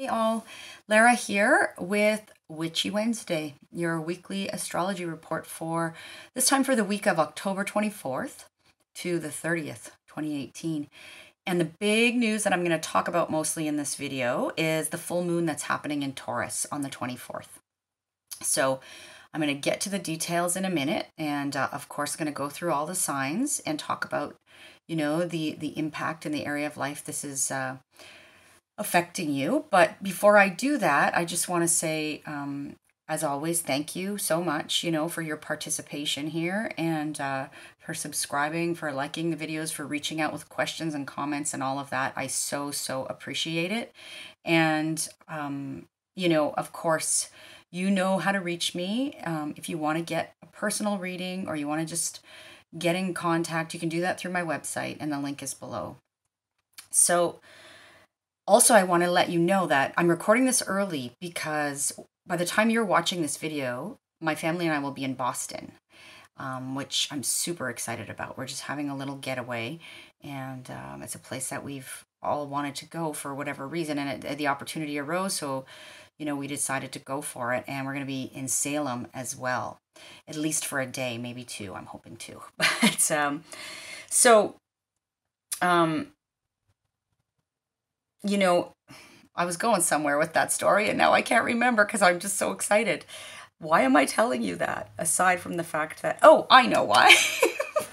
Hey all, Lara here with Witchy Wednesday, your weekly astrology report for this time for the week of October 24th to the 30th, 2018. And the big news that I'm going to talk about mostly in this video is the full moon that's happening in Taurus on the 24th. So I'm going to get to the details in a minute and uh, of course going to go through all the signs and talk about, you know, the the impact in the area of life this is uh, affecting you. But before I do that, I just want to say, um, as always, thank you so much, you know, for your participation here and uh, for subscribing, for liking the videos, for reaching out with questions and comments and all of that. I so, so appreciate it. And, um, you know, of course, you know how to reach me. Um, if you want to get a personal reading or you want to just get in contact, you can do that through my website, and the link is below. So, also, I want to let you know that I'm recording this early because by the time you're watching this video, my family and I will be in Boston, um, which I'm super excited about. We're just having a little getaway, and um, it's a place that we've all wanted to go for whatever reason, and it, the opportunity arose. So, you know, we decided to go for it, and we're going to be in Salem as well, at least for a day, maybe two. I'm hoping to. But um, so, um, you know, I was going somewhere with that story and now I can't remember because I'm just so excited. Why am I telling you that? Aside from the fact that, oh, I know why.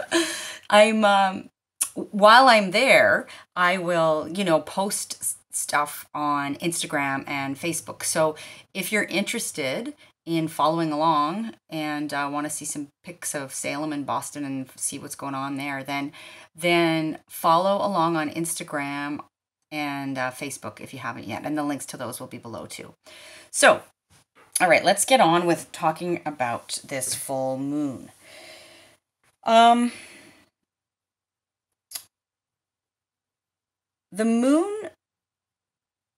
I'm, um, while I'm there, I will, you know, post stuff on Instagram and Facebook. So if you're interested in following along and uh, want to see some pics of Salem and Boston and see what's going on there, then then follow along on Instagram and uh, Facebook if you haven't yet. And the links to those will be below too. So, all right, let's get on with talking about this full moon. Um, the moon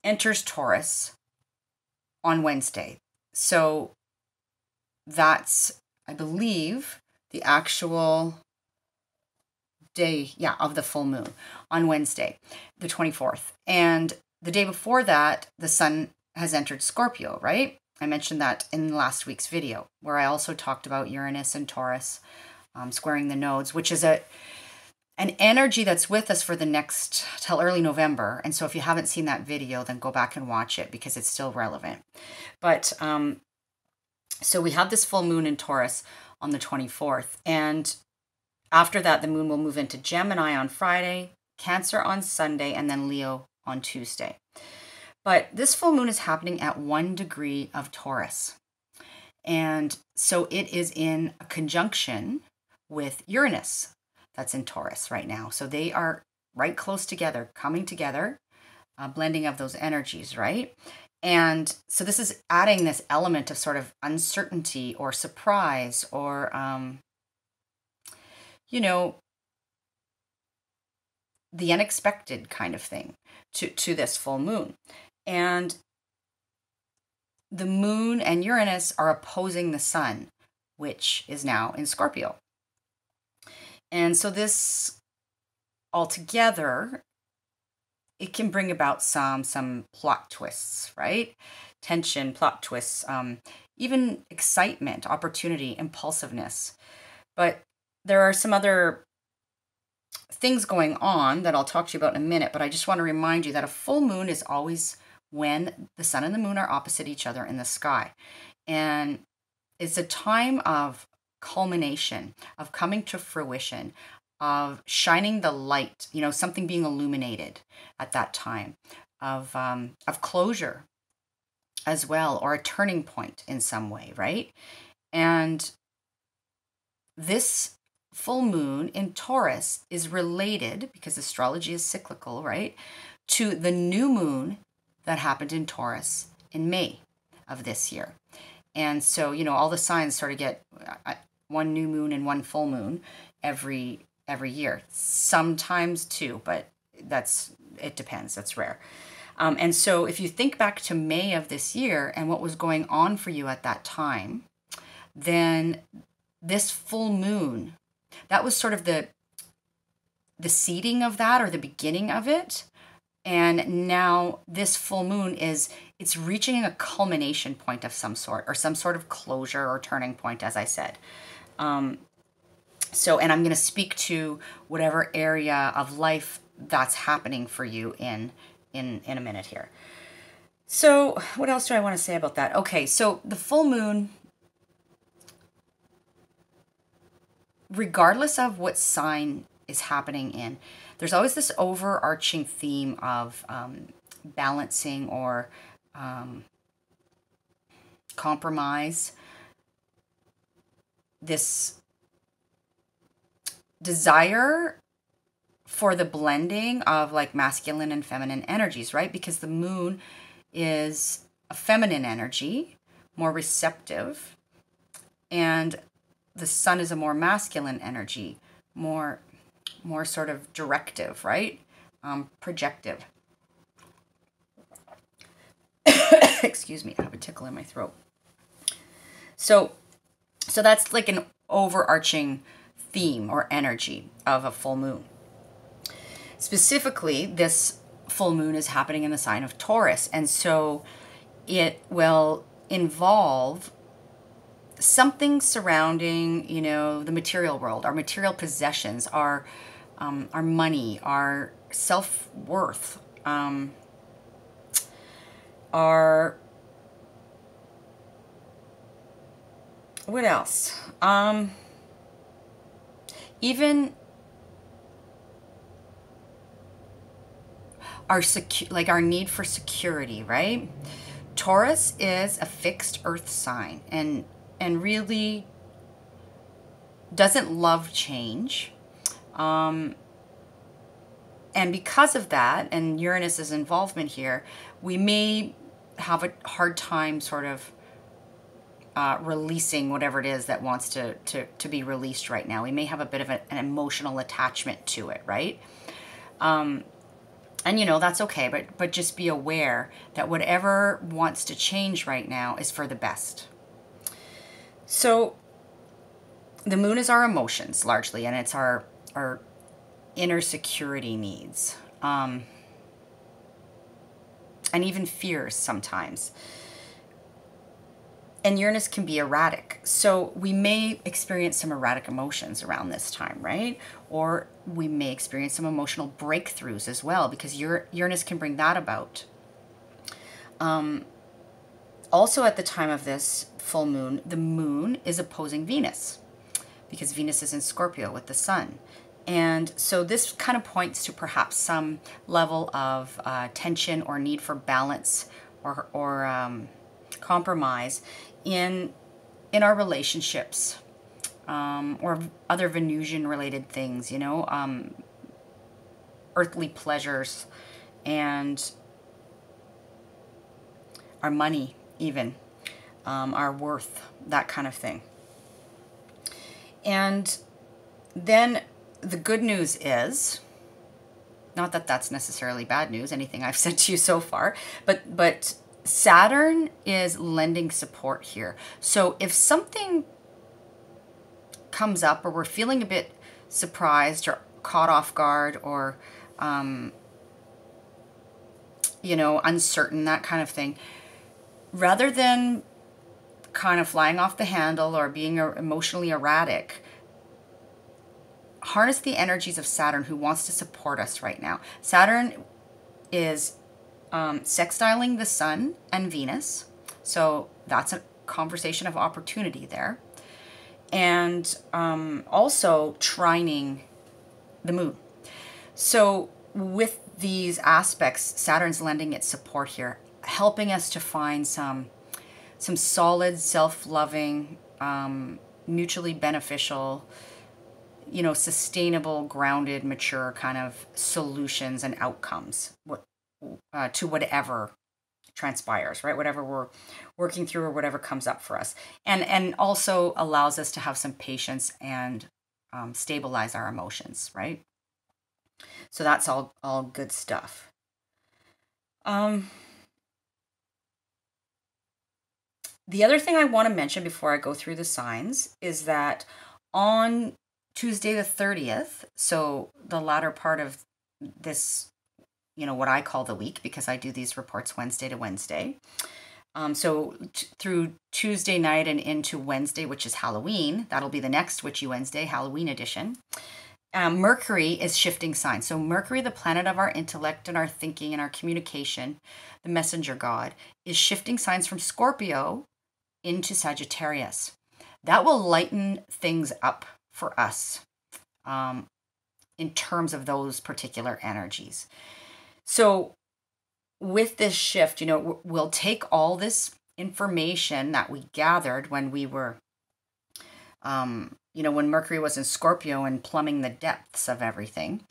enters Taurus on Wednesday. So that's, I believe, the actual day, yeah, of the full moon on Wednesday, the 24th. And the day before that, the sun has entered Scorpio, right? I mentioned that in last week's video, where I also talked about Uranus and Taurus um, squaring the nodes, which is a an energy that's with us for the next till early November. And so if you haven't seen that video, then go back and watch it because it's still relevant. But um, so we have this full moon in Taurus on the 24th, and after that, the moon will move into Gemini on Friday, Cancer on Sunday, and then Leo on Tuesday. But this full moon is happening at one degree of Taurus. And so it is in a conjunction with Uranus that's in Taurus right now. So they are right close together, coming together, a blending of those energies, right? And so this is adding this element of sort of uncertainty or surprise or um, you know, the unexpected kind of thing to, to this full moon. And the moon and Uranus are opposing the sun, which is now in Scorpio. And so this altogether, it can bring about some some plot twists, right? Tension, plot twists, um, even excitement, opportunity, impulsiveness. But there are some other things going on that I'll talk to you about in a minute, but I just want to remind you that a full moon is always when the sun and the moon are opposite each other in the sky. And it's a time of culmination, of coming to fruition, of shining the light, you know, something being illuminated at that time, of, um, of closure as well, or a turning point in some way, right? And this full moon in Taurus is related, because astrology is cyclical, right, to the new moon that happened in Taurus in May of this year. And so, you know, all the signs sort of get uh, one new moon and one full moon every every year. Sometimes two, but that's it depends. That's rare. Um, and so, if you think back to May of this year and what was going on for you at that time, then this full moon that was sort of the the seeding of that or the beginning of it. And now this full moon is it's reaching a culmination point of some sort or some sort of closure or turning point as i said. Um, so and i'm going to speak to whatever area of life that's happening for you in in in a minute here. So what else do i want to say about that? Okay so the full moon regardless of what sign is happening in there's always this overarching theme of um, balancing or um, compromise this desire for the blending of like masculine and feminine energies, right? Because the moon is a feminine energy, more receptive, and the sun is a more masculine energy, more more sort of directive, right? Um, projective. Excuse me, I have a tickle in my throat. So, so that's like an overarching theme or energy of a full moon. Specifically, this full moon is happening in the sign of Taurus, and so it will involve something surrounding, you know, the material world, our material possessions, our um, our money, our self worth, um, our what else? Um, even our secu- like our need for security, right? Taurus is a fixed earth sign and and really doesn't love change. Um, and because of that, and Uranus's involvement here, we may have a hard time sort of uh, releasing whatever it is that wants to, to, to be released right now. We may have a bit of a, an emotional attachment to it, right? Um, and you know that's okay but but just be aware that whatever wants to change right now is for the best so the moon is our emotions largely and it's our our inner security needs um, and even fears sometimes. And Uranus can be erratic. So we may experience some erratic emotions around this time, right? Or we may experience some emotional breakthroughs as well because Uranus can bring that about. Um, also, at the time of this full moon, the moon is opposing Venus because Venus is in Scorpio with the sun. And so this kind of points to perhaps some level of uh, tension or need for balance or, or um, compromise in, in our relationships um, or other Venusian related things, you know, um, earthly pleasures and our money even, um, our worth, that kind of thing. And then the good news is, not that that's necessarily bad news, anything I've said to you so far, but but Saturn is lending support here. So if something comes up or we're feeling a bit surprised or caught off guard or um, you know uncertain that kind of thing rather than kind of flying off the handle or being emotionally erratic harness the energies of Saturn who wants to support us right now. Saturn is um, sextiling the Sun and Venus. So that's a conversation of opportunity there. And um, also trining the moon. So with these aspects, Saturn's lending its support here, helping us to find some some solid, self-loving, um, mutually beneficial you know, sustainable, grounded, mature kind of solutions and outcomes uh, to whatever transpires, right? Whatever we're working through or whatever comes up for us, and and also allows us to have some patience and um, stabilize our emotions, right? So that's all all good stuff. Um, the other thing I want to mention before I go through the signs is that on Tuesday the 30th, so the latter part of this, you know, what I call the week because I do these reports Wednesday to Wednesday. Um, so t- through Tuesday night and into Wednesday, which is Halloween, that'll be the next Witchy Wednesday, Halloween edition. Um, Mercury is shifting signs. So, Mercury, the planet of our intellect and our thinking and our communication, the messenger god, is shifting signs from Scorpio into Sagittarius. That will lighten things up for us um, in terms of those particular energies. So, with this shift, you know, we'll take all this information that we gathered when we were, um, you know, when Mercury was in Scorpio and plumbing the depths of everything,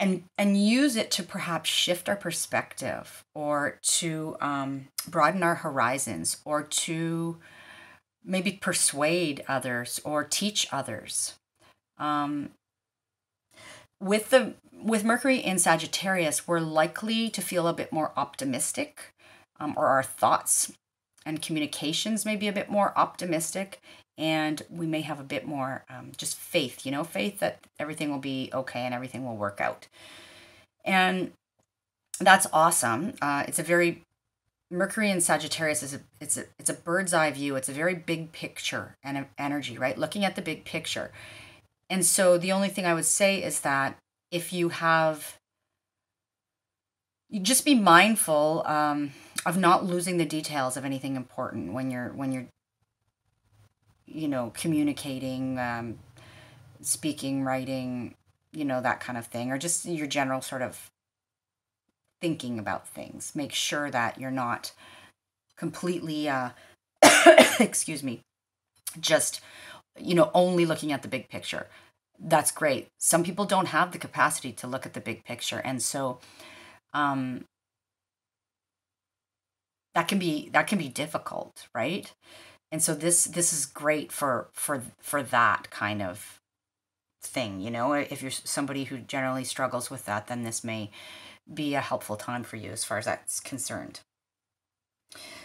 and and use it to perhaps shift our perspective or to um, broaden our horizons or to maybe persuade others or teach others. Um, with the with Mercury in Sagittarius, we're likely to feel a bit more optimistic, um, or our thoughts and communications may be a bit more optimistic, and we may have a bit more um, just faith, you know, faith that everything will be okay and everything will work out. And that's awesome. Uh, it's a very Mercury in Sagittarius is a it's a it's a bird's eye view. It's a very big picture and energy, right? Looking at the big picture. And so the only thing I would say is that if you have, you just be mindful um, of not losing the details of anything important when you're when you're, you know, communicating, um, speaking, writing, you know, that kind of thing, or just your general sort of thinking about things. Make sure that you're not completely, uh, excuse me, just you know, only looking at the big picture. That's great. Some people don't have the capacity to look at the big picture. And so um that can be that can be difficult, right? And so this this is great for for for that kind of thing, you know. If you're somebody who generally struggles with that, then this may be a helpful time for you as far as that's concerned.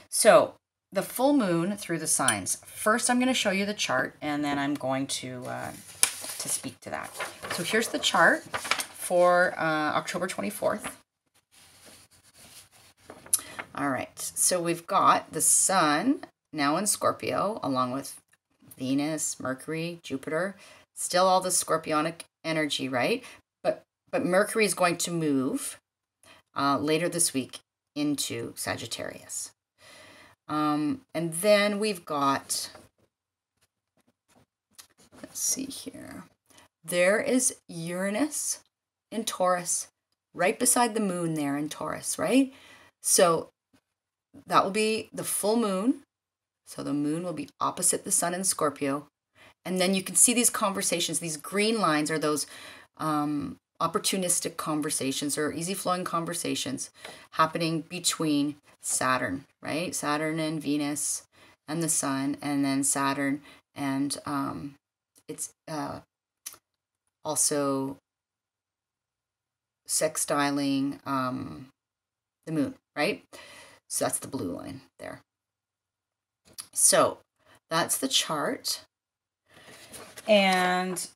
So, the full moon through the signs. First, I'm going to show you the chart, and then I'm going to uh, to speak to that. So here's the chart for uh, October 24th. All right, so we've got the Sun now in Scorpio, along with Venus, Mercury, Jupiter, still all the Scorpionic energy, right? But but Mercury is going to move uh, later this week into Sagittarius. Um, and then we've got, let's see here. There is Uranus in Taurus, right beside the moon there in Taurus, right? So that will be the full moon. So the moon will be opposite the sun in Scorpio. And then you can see these conversations, these green lines are those um, opportunistic conversations or easy flowing conversations happening between Saturn, right? Saturn and Venus and the Sun, and then Saturn and um, it's uh, also sextiling um, the moon, right? So that's the blue line there. So that's the chart. And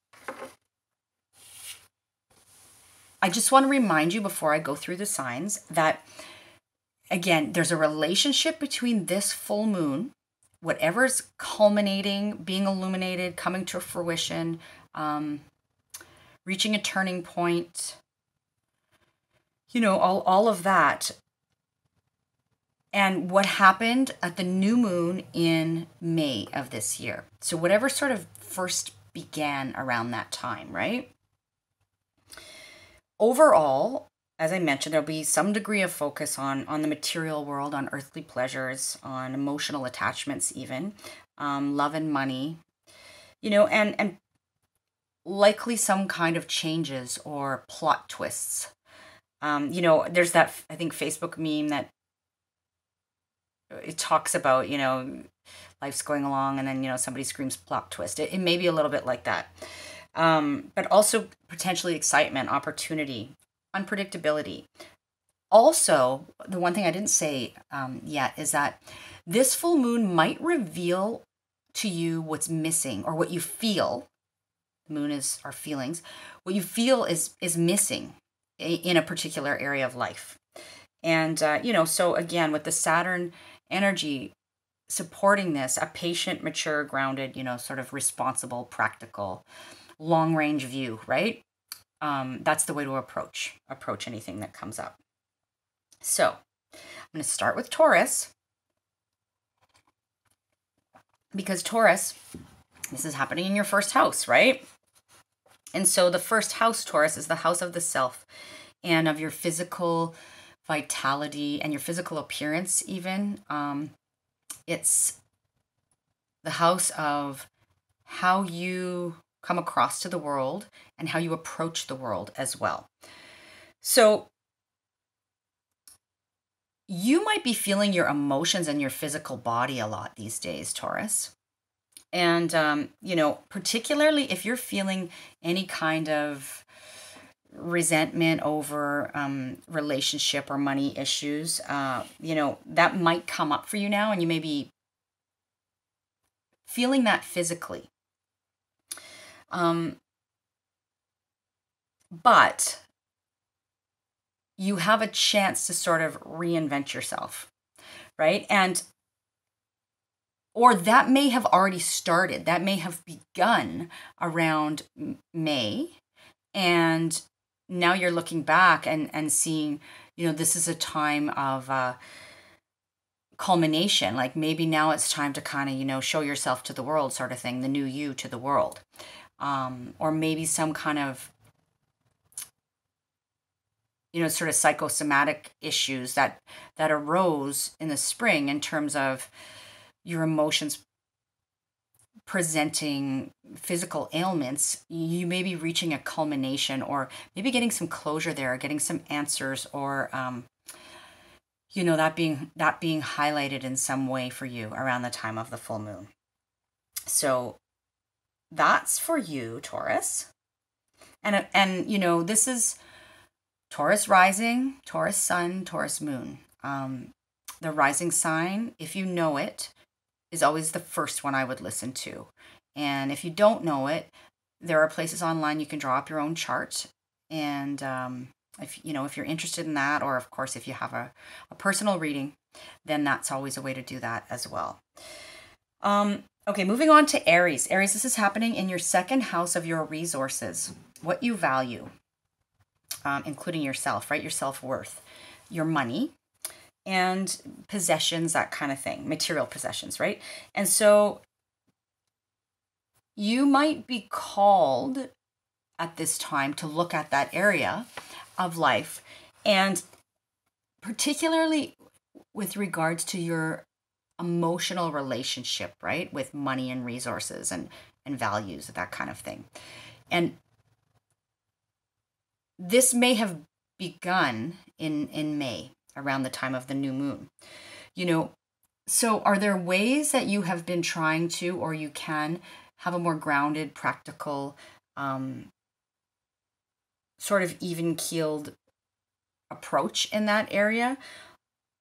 I just want to remind you before I go through the signs that, again, there's a relationship between this full moon, whatever's culminating, being illuminated, coming to fruition, um, reaching a turning point, you know, all, all of that. And what happened at the new moon in May of this year. So, whatever sort of first began around that time, right? overall, as I mentioned, there'll be some degree of focus on on the material world, on earthly pleasures, on emotional attachments, even um, love and money, you know, and and likely some kind of changes or plot twists. Um, you know, there's that I think Facebook meme that it talks about you know life's going along and then you know somebody screams plot twist. It, it may be a little bit like that um, but also potentially excitement, opportunity, unpredictability. Also, the one thing I didn't say um, yet is that this full moon might reveal to you what's missing or what you feel. The moon is our feelings. What you feel is is missing in a particular area of life. And, uh, you know, so again, with the Saturn energy supporting this, a patient, mature, grounded, you know, sort of responsible, practical, long range view, right? Um, that's the way to approach approach anything that comes up. So I'm going to start with Taurus because Taurus, this is happening in your first house, right? And so the first house, Taurus, is the house of the self and of your physical vitality and your physical appearance, even. Um, it's the house of how you come across to the world and how you approach the world as well. So, you might be feeling your emotions and your physical body a lot these days, Taurus. And, um, you know, particularly if you're feeling any kind of resentment over um, relationship or money issues, uh, you know, that might come up for you now, and you may be feeling that physically. Um, but you have a chance to sort of reinvent yourself, right? And or that may have already started. That may have begun around May and now you're looking back and and seeing you know this is a time of uh culmination. Like maybe now it's time to kind of you know show yourself to the world sort of thing the new you to the world. Um or maybe some kind of you know sort of psychosomatic issues that that arose in the spring in terms of your emotions presenting physical ailments, you may be reaching a culmination or maybe getting some closure there, getting some answers or um, you know that being that being highlighted in some way for you around the time of the full moon. So that's for you, Taurus. And and you know, this is Taurus rising, Taurus sun, Taurus moon. Um, the rising sign, if you know it, is always the first one I would listen to. And if you don't know it, there are places online you can draw up your own chart. And um, if you know if you're interested in that, or of course if you have a, a personal reading, then that's always a way to do that as well. Um, okay, moving on to Aries. Aries, this is happening in your second house of your resources, what you value, um, including yourself, right? Your self worth, your money, and possessions, that kind of thing, material possessions, right? And so you might be called at this time to look at that area of life and particularly with regards to your emotional relationship right with money and resources and and values that kind of thing and this may have begun in in may around the time of the new moon. You know, so are there ways that you have been trying to, or you can have a more grounded, practical, um, sort of even keeled approach in that area?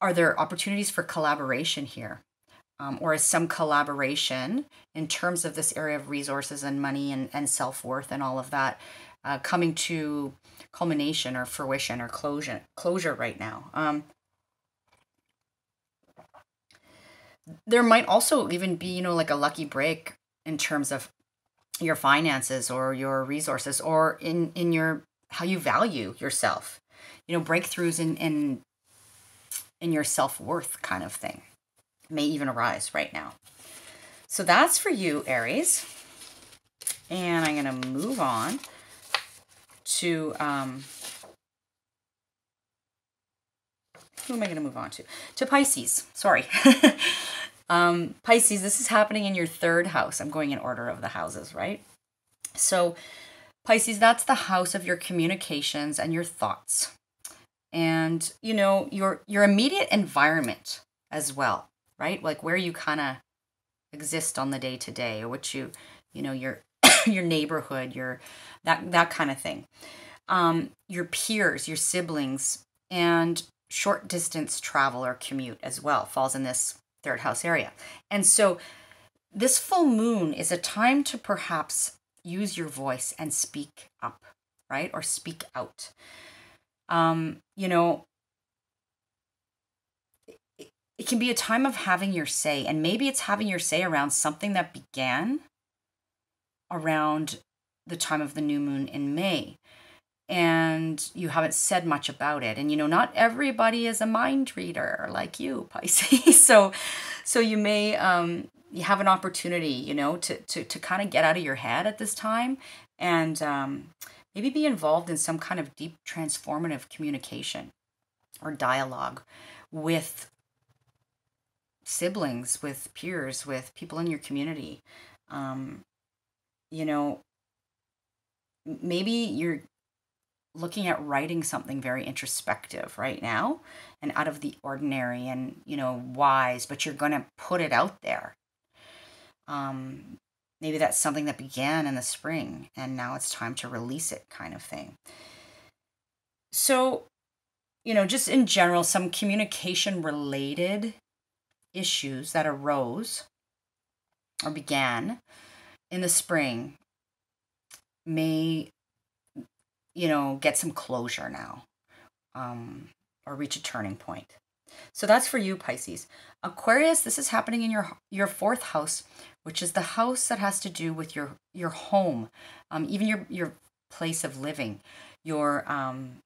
Are there opportunities for collaboration here? Um, or is some collaboration in terms of this area of resources and money and, and self worth and all of that uh, coming to culmination or fruition or closure closure right now. Um, there might also even be, you know, like a lucky break in terms of your finances or your resources or in in your how you value yourself. You know, breakthroughs in in in your self-worth kind of thing may even arise right now. So that's for you, Aries. And I'm going to move on to um, who am I going to move on to? To Pisces. Sorry. um, Pisces, this is happening in your third house. I'm going in order of the houses, right? So, Pisces, that's the house of your communications and your thoughts. And, you know, your your immediate environment as well, right? Like where you kind of exist on the day to day or what you, you know, your your neighborhood, your that that kind of thing. Um, your peers, your siblings, and short distance travel or commute as well falls in this third house area. And so this full moon is a time to perhaps use your voice and speak up, right? Or speak out. Um, you know, it, it can be a time of having your say, and maybe it's having your say around something that began around the time of the new moon in May. And you haven't said much about it. And you know not everybody is a mind reader like you pisces. So so you may um you have an opportunity you know to to, to kind of get out of your head at this time and um maybe be involved in some kind of deep transformative communication or dialogue with siblings with peers with people in your community. Um you know maybe you're looking at writing something very introspective right now and out of the ordinary and you know wise but you're going to put it out there. Um maybe that's something that began in the spring and now it's time to release it kind of thing. So you know just in general some communication related issues that arose or began in the spring may you know, get some closure now um, or reach a turning point. So that's for you, Pisces. Aquarius, this is happening in your your fourth house, which is the house that has to do with your your home, um, even your your place of living, your um,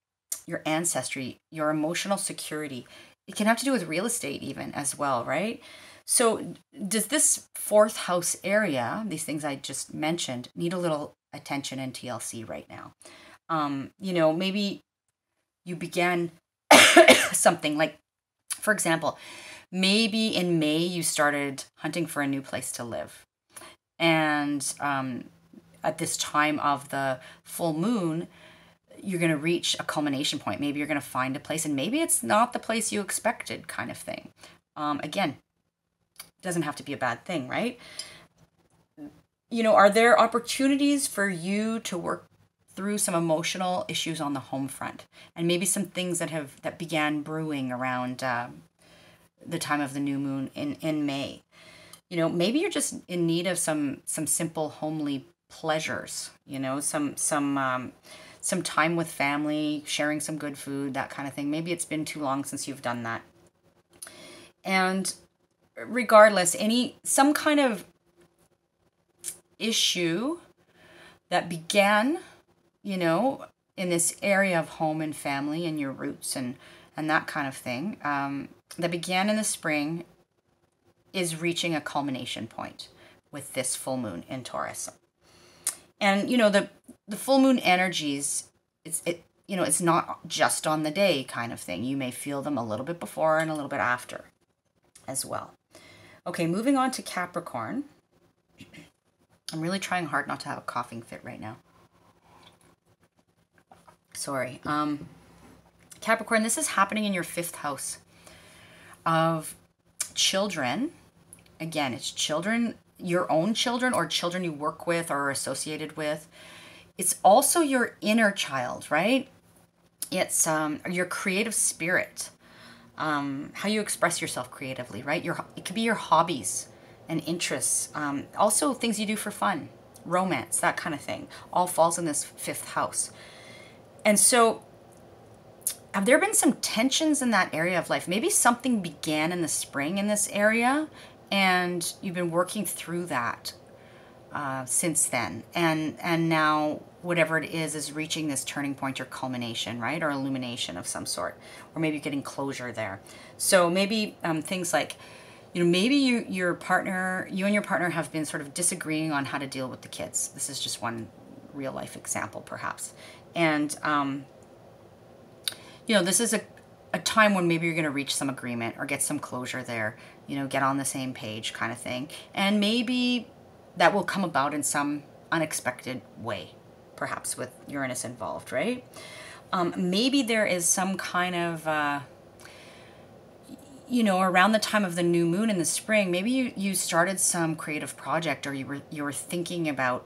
your ancestry, your emotional security. It can have to do with real estate even as well, right? So does this fourth house area, these things I just mentioned, need a little attention in TLC right now? um, you know, maybe you began something like, for example, maybe in May you started hunting for a new place to live. And um, at this time of the full moon, you're going to reach a culmination point. Maybe you're going to find a place, and maybe it's not the place you expected, kind of thing. Um, again, doesn't have to be a bad thing, right? You know, are there opportunities for you to work through some emotional issues on the home front and maybe some things that have that began brewing around uh, the time of the new moon in in May. You know, maybe you're just in need of some some simple homely pleasures. You know, some some um, some time with family, sharing some good food, that kind of thing. Maybe it's been too long since you've done that. And regardless, any some kind of issue that began you know, in this area of home and family and your roots and and that kind of thing um, that began in the spring is reaching a culmination point with this full moon in Taurus. And you know the the full moon energies it's it you know it's not just on the day kind of thing. You may feel them a little bit before and a little bit after as well. Okay, moving on to Capricorn. I'm really trying hard not to have a coughing fit right now sorry. Um, Capricorn, this is happening in your fifth house of children. Again, it's children, your own children, or children you work with or are associated with. It's also your inner child, right? It's um, your creative spirit, um, how you express yourself creatively, right? Your it could be your hobbies and interests, um, also things you do for fun, romance, that kind of thing. All falls in this fifth house. And so, have there been some tensions in that area of life? Maybe something began in the spring in this area, and you've been working through that uh, since then, and and now whatever it is is reaching this turning point or culmination, right, or illumination of some sort, or maybe getting closure there. So maybe um, things like you know maybe you your partner you and your partner have been sort of disagreeing on how to deal with the kids. This is just one real life example perhaps. And, um, you know, this is a, a time when maybe you're going to reach some agreement or get some closure there, you know, get on the same page kind of thing. And maybe that will come about in some unexpected way, perhaps with Uranus involved, right? Um, maybe there is some kind of, uh, you know, around the time of the new moon in the spring, maybe you, you started some creative project or you were you were thinking about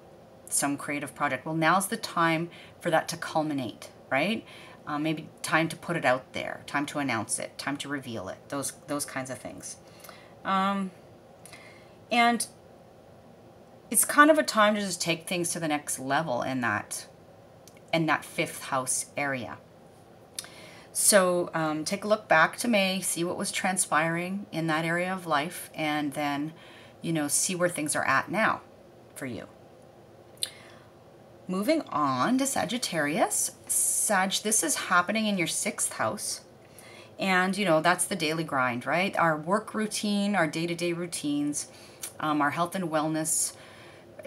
some creative project. Well, now's the time for that to culminate, right? Um, maybe time to put it out there, time to announce it, time to reveal it, those, those kinds of things. Um, and it's kind of a time to just take things to the next level in that, in that fifth house area. So um, take a look back to May, see what was transpiring in that area of life, and then, you know, see where things are at now for you. Moving on to Sagittarius. Sag, this is happening in your sixth house. And, you know, that's the daily grind, right? Our work routine, our day to day routines, um, our health and wellness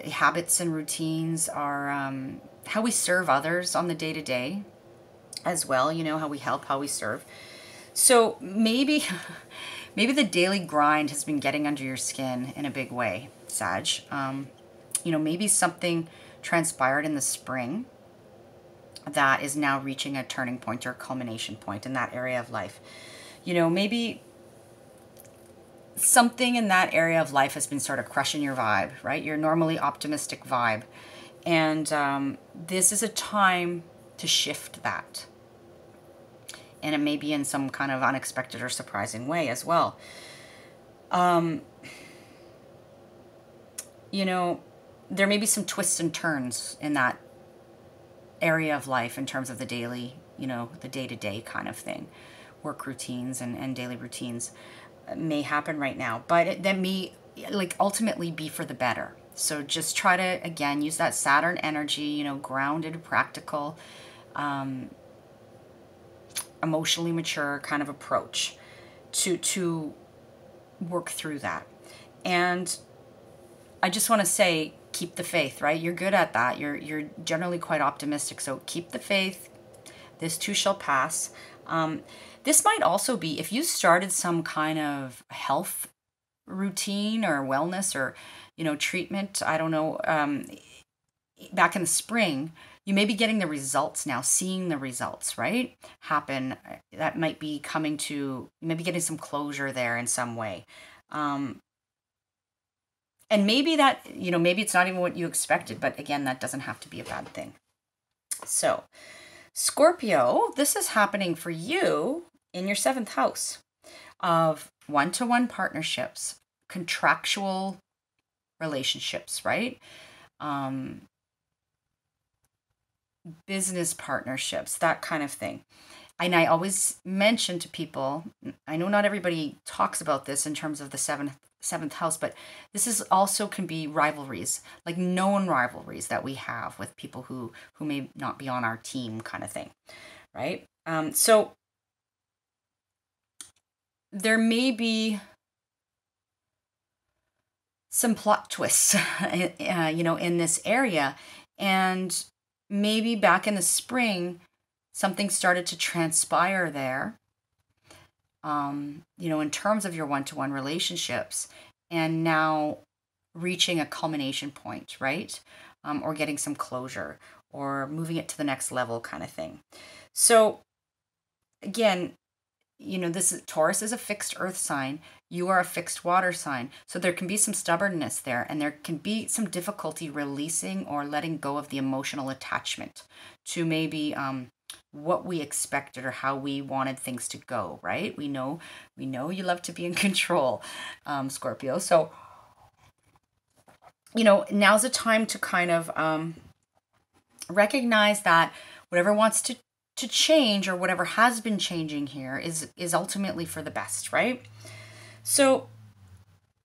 habits and routines, our um, how we serve others on the day to day as well, you know, how we help, how we serve. So maybe maybe the daily grind has been getting under your skin in a big way, Sag. Um, you know, maybe something transpired in the spring that is now reaching a turning point or culmination point in that area of life. You know, maybe something in that area of life has been sort of crushing your vibe, right? Your normally optimistic vibe. And um, this is a time to shift that. And it may be in some kind of unexpected or surprising way as well. Um, you know, there may be some twists and turns in that area of life in terms of the daily, you know, the day to day kind of thing, work routines and, and daily routines may happen right now, but it, that may like ultimately be for the better. So just try to again use that Saturn energy, you know, grounded, practical, um, emotionally mature kind of approach to to work through that. And I just want to say keep the faith, right? You're good at that. You're you're generally quite optimistic. So keep the faith. This too shall pass. Um, this might also be if you started some kind of health routine or wellness or you know treatment. I don't know. Um, back in the spring, you may be getting the results now, seeing the results, right? Happen. That might be coming to, you may be getting some closure there in some way. Um, and maybe that, you know, maybe it's not even what you expected, but again, that doesn't have to be a bad thing. So, Scorpio, this is happening for you in your seventh house of one to one partnerships, contractual relationships, right? Um, business partnerships, that kind of thing. And I always mention to people, I know not everybody talks about this in terms of the seventh seventh house, but this is also can be rivalries, like known rivalries that we have with people who who may not be on our team, kind of thing, right? Um, so there may be some plot twists, uh, you know, in this area, and maybe back in the spring, something started to transpire there um, you know, in terms of your one to one relationships, and now reaching a culmination point, right? Um, or getting some closure or moving it to the next level kind of thing. So, again, you know, this is Taurus is a fixed earth sign. You are a fixed water sign. So there can be some stubbornness there and there can be some difficulty releasing or letting go of the emotional attachment to maybe um, what we expected or how we wanted things to go right we know we know you love to be in control um, scorpio so you know now's a time to kind of um, recognize that whatever wants to to change or whatever has been changing here is is ultimately for the best right so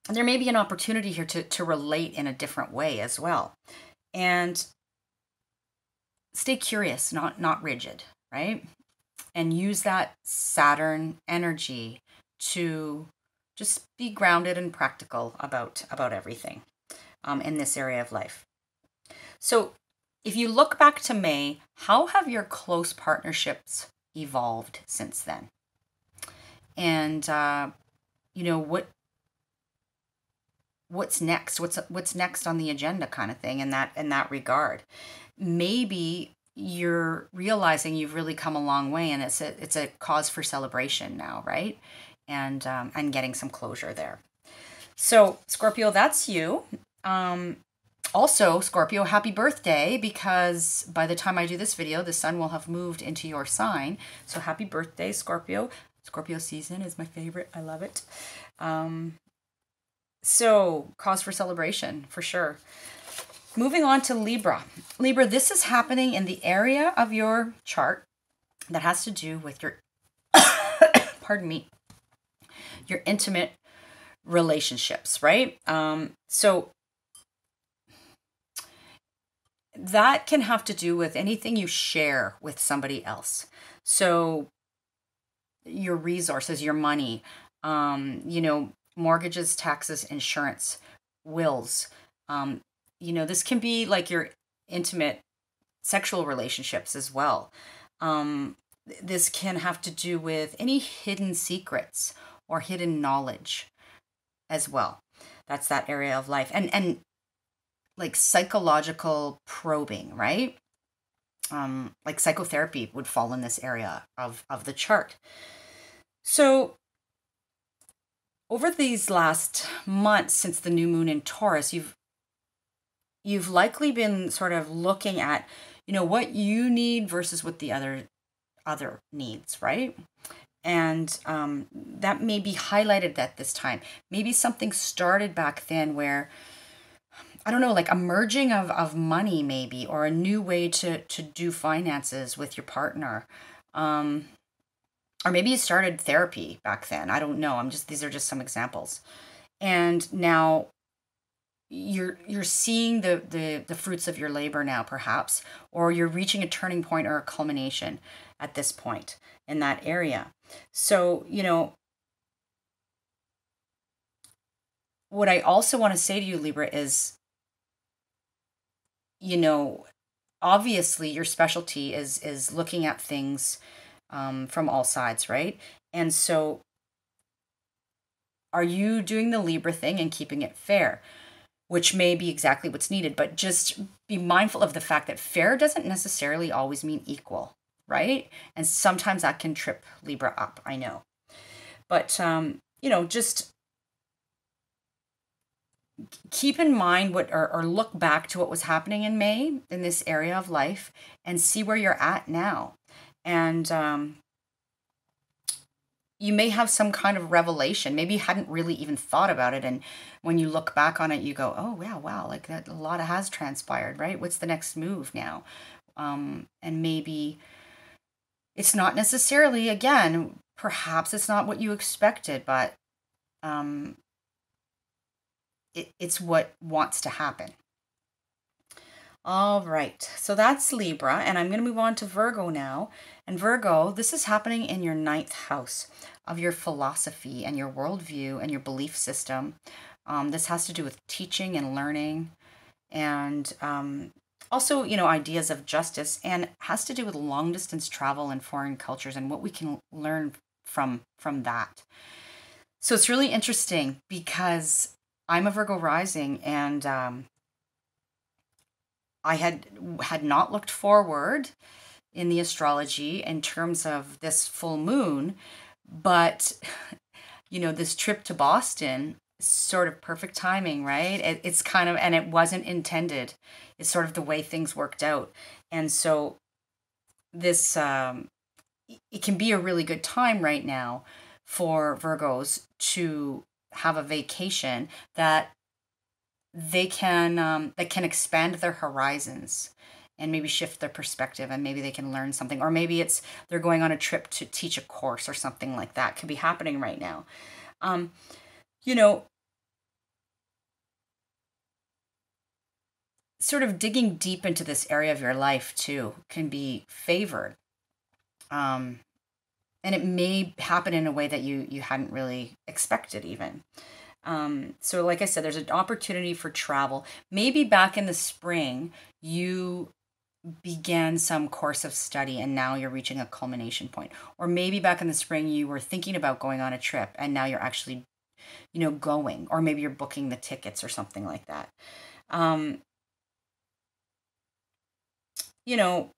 there may be an opportunity here to to relate in a different way as well and stay curious not not rigid right? And use that Saturn energy to just be grounded and practical about about everything um, in this area of life. So, if you look back to May, how have your close partnerships evolved since then? And uh, you know what what's next? What's what's next on the agenda, kind of thing, in that in that regard. Maybe you're realizing you've really come a long way and it's a it's a cause for celebration now right and um, and getting some closure there so scorpio that's you um also scorpio happy birthday because by the time i do this video the sun will have moved into your sign. So happy birthday scorpio. Scorpio season is my favorite. I love it. Um so cause for celebration for sure. Moving on to Libra. Libra, this is happening in the area of your chart that has to do with your pardon me, your intimate relationships, right? Um, so that can have to do with anything you share with somebody else. So your resources, your money, um, you know, mortgages, taxes, insurance, wills. Um, you know, this can be like your intimate sexual relationships as well. Um, this can have to do with any hidden secrets or hidden knowledge as well. That's that area of life. And and like psychological probing, right? Um, like psychotherapy would fall in this area of, of the chart. So over these last months since the new moon in Taurus, you've you've likely been sort of looking at, you know, what you need versus what the other other needs, right? And um, that may be highlighted at this time. Maybe something started back then where I don't know, like a merging of, of money maybe, or a new way to, to do finances with your partner. Um, or maybe you started therapy back then. I don't know. I'm just, these are just some examples. And now you're you're seeing the, the the fruits of your labor now perhaps or you're reaching a turning point or a culmination at this point in that area so you know what i also want to say to you libra is you know, obviously your specialty is is looking at things um, from all sides, right? And so, are you doing the Libra thing and keeping it fair? Which may be exactly what's needed, but just be mindful of the fact that fair doesn't necessarily always mean equal, right? And sometimes that can trip Libra up, I know. But, um, you know, just keep in mind what or, or look back to what was happening in May in this area of life and see where you're at now. And um, you may have some kind of revelation. Maybe you hadn't really even thought about it. And when you look back on it, you go, oh, wow, wow, like that a lot has transpired, right? What's the next move now? Um, and maybe it's not necessarily, again, perhaps it's not what you expected, but um, it, it's what wants to happen. All right, so that's Libra, and I'm going to move on to Virgo now. And Virgo, this is happening in your ninth house of your philosophy and your worldview and your belief system. Um, this has to do with teaching and learning, and um, also, you know, ideas of justice, and has to do with long distance travel and foreign cultures and what we can learn from from that. So it's really interesting because I'm a Virgo rising, and um, I had had not looked forward in the astrology in terms of this full moon, but you know this trip to Boston sort of perfect timing, right? It, it's kind of and it wasn't intended. It's sort of the way things worked out, and so this um, it can be a really good time right now for Virgos to have a vacation that they can um, that can expand their horizons and maybe shift their perspective and maybe they can learn something. Or maybe it's they're going on a trip to teach a course or something like that could be happening right now. Um, you know sort of digging deep into this area of your life too can be favored. Um, and it may happen in a way that you you hadn't really expected even. Um, so like i said there's an opportunity for travel. Maybe back in the spring you began some course of study and now you're reaching a culmination point. Or maybe back in the spring you were thinking about going on a trip and now you're actually you know going. Or maybe you're booking the tickets or something like that. Um, you know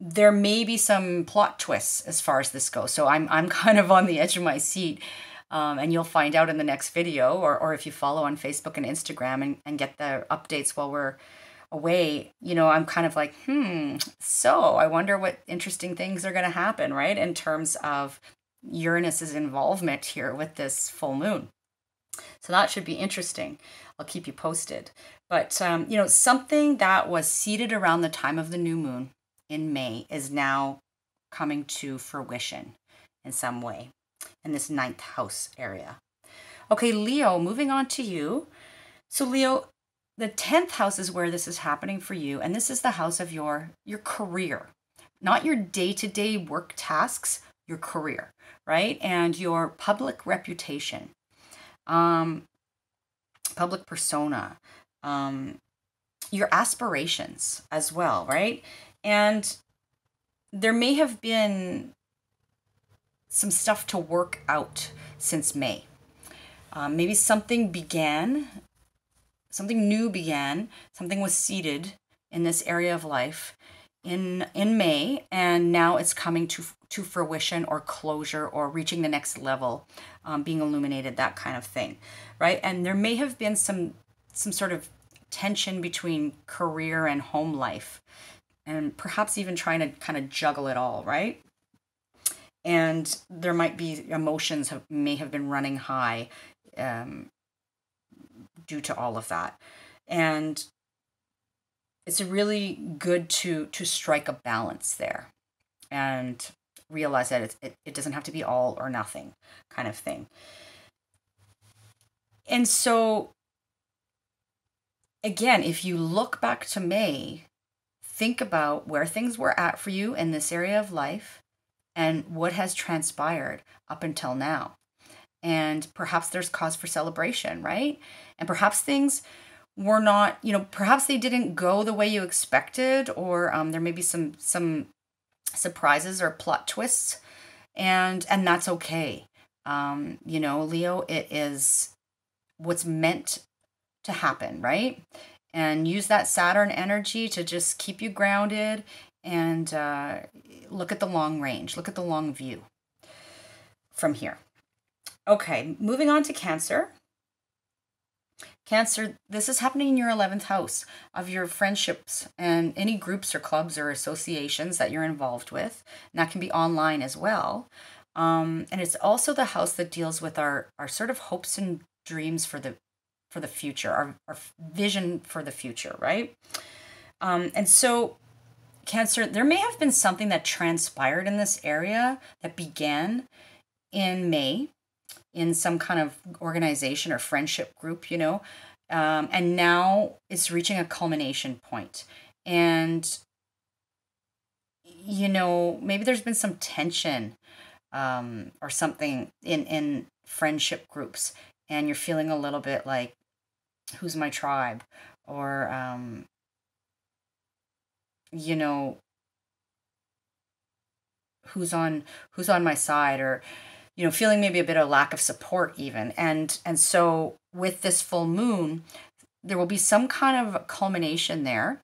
there may be some plot twists as far as this goes. So I'm I'm kind of on the edge of my seat. Um, and you'll find out in the next video or, or if you follow on Facebook and Instagram and, and get the updates while we're away, you know, I'm kind of like, hmm, so I wonder what interesting things are going to happen, right? In terms of Uranus's involvement here with this full moon. So that should be interesting. I'll keep you posted. But, um, you know, something that was seeded around the time of the new moon in May is now coming to fruition in some way. in this ninth house area. Okay, Leo, moving on to you. So, Leo, the 10th house is where this is happening for you, and this is the house of your your career, not your day-to-day work tasks, your career, right? And your public reputation, um, public persona, um, your aspirations as well, right? And there may have been some stuff to work out since May. Um, maybe something began, something new began, something was seeded in this area of life in in May, and now it's coming to to fruition or closure or reaching the next level, um, being illuminated, that kind of thing, right? And there may have been some some sort of tension between career and home life, and perhaps even trying to kind of juggle it all, right? And there might be emotions have, may have been running high um, due to all of that, and it's really good to to strike a balance there, and realize that it, it doesn't have to be all or nothing kind of thing. And so again, if you look back to May, think about where things were at for you in this area of life and what has transpired up until now. And perhaps there's cause for celebration, right? And perhaps things were not, you know, perhaps they didn't go the way you expected, or um, there may be some some surprises or plot twists, and and that's okay. Um, you know, Leo, it is what's meant to happen, right? And use that Saturn energy to just keep you grounded and uh, look at the long range, look at the long view from here. Okay, moving on to Cancer. Cancer, this is happening in your 11th house of your friendships and any groups or clubs or associations that you're involved with. And that can be online as well. Um, and it's also the house that deals with our, our sort of hopes and dreams for the for the future, our, our vision for the future, right? Um, and so, Cancer, there may have been something that transpired in this area that began in May in some kind of organization or friendship group, you know, um, and now it's reaching a culmination point. And, you know, maybe there's been some tension um, or something in, in friendship groups, and you're feeling a little bit like, who's my tribe or um you know who's on who's on my side or you know feeling maybe a bit of lack of support even. And and so with this full moon there will be some kind of culmination there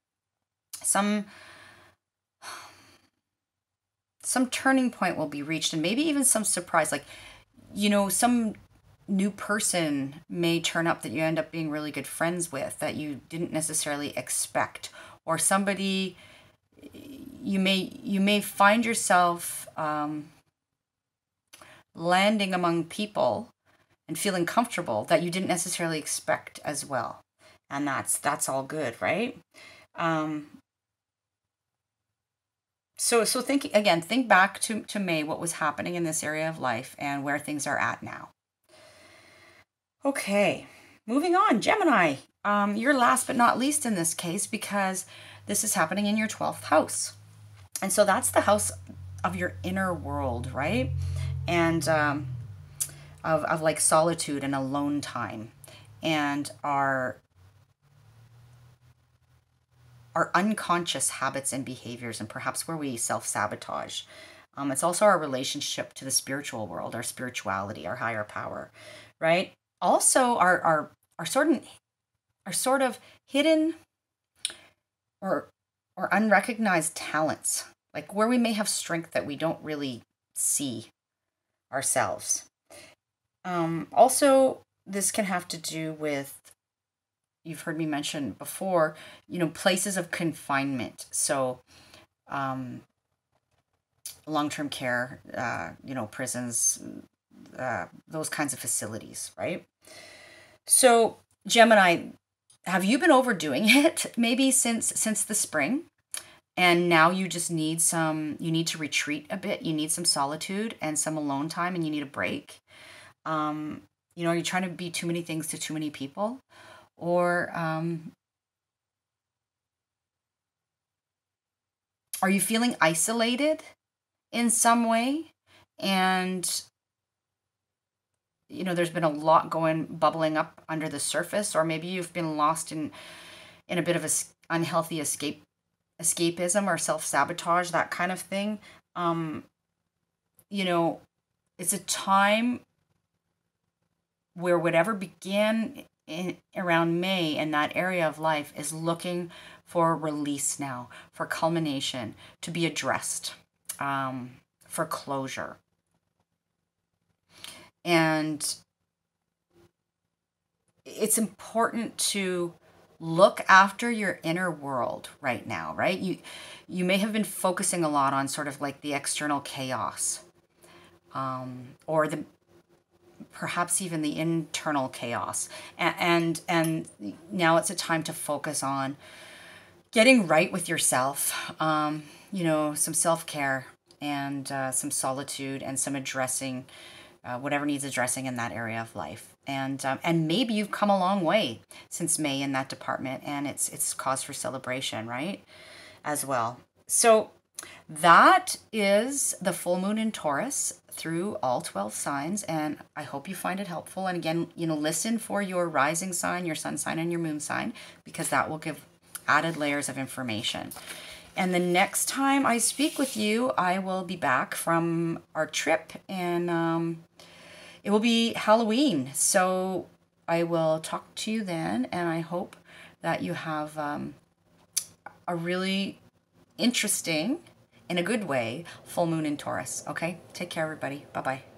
some some turning point will be reached and maybe even some surprise. Like you know some new person may turn up that you end up being really good friends with that you didn't necessarily expect. Or somebody you may you may find yourself um, landing among people and feeling comfortable that you didn't necessarily expect as well. And that's that's all good right? Um, so so think again think back to to may what was happening in this area of life and where things are at now Okay, moving on, Gemini. Um, you're last but not least in this case because this is happening in your 12th house. And so that's the house of your inner world, right? And um, of, of like solitude and alone time and our our unconscious habits and behaviors and perhaps where we self-sabotage um, it's also our relationship to the spiritual world our spirituality our higher power right also are are are sort of are sort of hidden or or unrecognized talents, like where we may have strength that we don't really see ourselves. Um, also, this can have to do with you've heard me mention before, you know, places of confinement. So, um, long term care, uh, you know, prisons, uh, those kinds of facilities, right? So, Gemini, have you been overdoing it maybe since since the spring? and now you just need some you need to retreat a bit. You need some solitude and some alone time and you need a break. Um, you know you're trying to be too many things to too many people? Or um, are you feeling isolated in some way? And you know there's been a lot going bubbling up under the surface or maybe you've been lost in in a bit of a unhealthy escape escapism or self-sabotage that kind of thing um you know it's a time where whatever began in, around May in that area of life is looking for release now, for culmination, to be addressed, um, for closure. And it's important to look after your inner world right now right? You you may have been focusing a lot on sort of like the external chaos um, or the perhaps even the internal chaos. And, and and now it's a time to focus on getting right with yourself um, you know some self-care and uh, some solitude and some addressing uh, whatever needs addressing in that area of life and um, and maybe you've come a long way since May in that department, and it's it's cause for celebration, right? As well. So that is the full moon in Taurus through all 12 signs and I hope you find it helpful and again you know listen for your rising sign your sun sign and your moon sign because that will give added layers of information and the next time I speak with you I will be back from our trip and um, it will be Halloween. So I will talk to you then, and I hope that you have um, a really interesting, in a good way, full moon in Taurus. Okay? Take care, everybody. Bye bye.